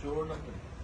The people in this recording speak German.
Sure, nothing.